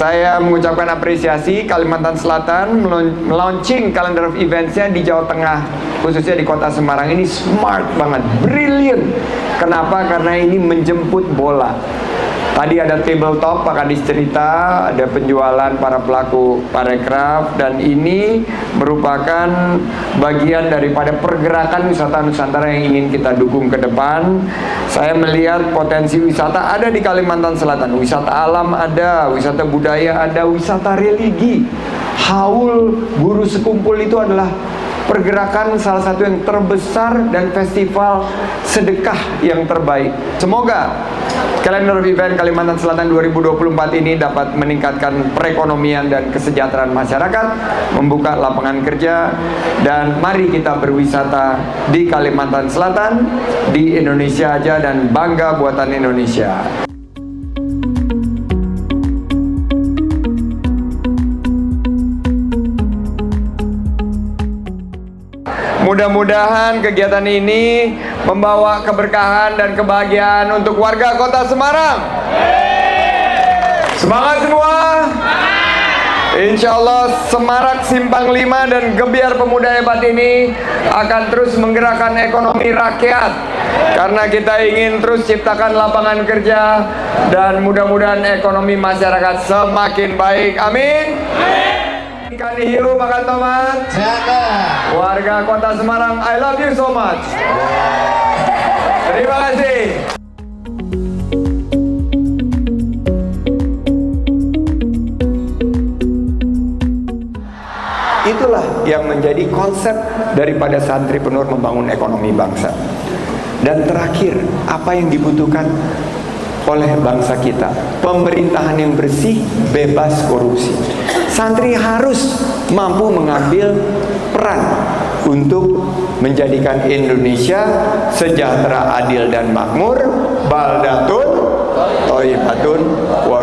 Saya mengucapkan apresiasi Kalimantan Selatan melaunching calendar of eventsnya di Jawa Tengah khususnya di kota Semarang ini smart banget, brilliant. Kenapa? Karena ini menjemput bola. Tadi ada tabletop, Pak Kadis cerita, ada penjualan para pelaku parekraf dan ini merupakan bagian daripada pergerakan wisata Nusantara yang ingin kita dukung ke depan. Saya melihat potensi wisata ada di Kalimantan Selatan, wisata alam ada, wisata budaya ada, wisata religi. Haul guru sekumpul itu adalah pergerakan salah satu yang terbesar dan festival sedekah yang terbaik. Semoga kalender event Kalimantan Selatan 2024 ini dapat meningkatkan perekonomian dan kesejahteraan masyarakat, membuka lapangan kerja, dan mari kita berwisata di Kalimantan Selatan, di Indonesia aja dan bangga buatan Indonesia. Mudah-mudahan kegiatan ini membawa keberkahan dan kebahagiaan untuk warga kota Semarang. Semangat semua. Insya Allah Semarak Simpang 5 dan Gebiar Pemuda Hebat ini akan terus menggerakkan ekonomi rakyat karena kita ingin terus ciptakan lapangan kerja dan mudah-mudahan ekonomi masyarakat semakin baik. Amin. Ikan hiu makan tomat. Warga kota Semarang, I love you so much. Terima kasih. Itulah yang menjadi konsep daripada santri penur membangun ekonomi bangsa. Dan terakhir, apa yang dibutuhkan oleh bangsa kita? Pemerintahan yang bersih, bebas korupsi. Santri harus mampu mengambil peran untuk menjadikan Indonesia sejahtera, adil dan makmur, baldatun, toibatun, ghafur.